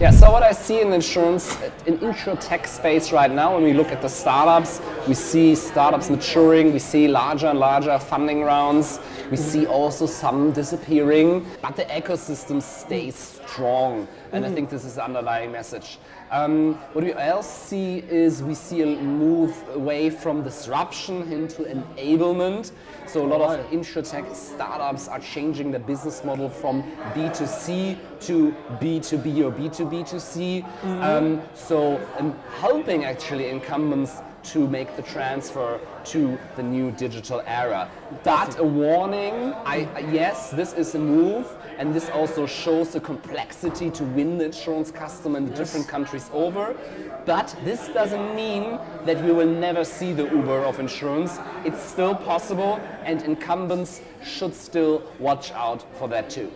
Yeah, so what I see in insurance, in tech space right now, when we look at the startups, we see startups maturing, we see larger and larger funding rounds, we see also some disappearing, but the ecosystem stays strong. And I think this is the underlying message. Um, what we else see is we see a move away from disruption into enablement. So a lot of insurtech startups are changing their business model from B2C to B2B or B2B2C. Mm-hmm. Um, so um, helping actually incumbents to make the transfer to the new digital era. But a warning, I, yes, this is a move, and this also shows the complexity to win the insurance customer in yes. different countries over. But this doesn't mean that we will never see the Uber of insurance. It's still possible, and incumbents should still watch out for that too.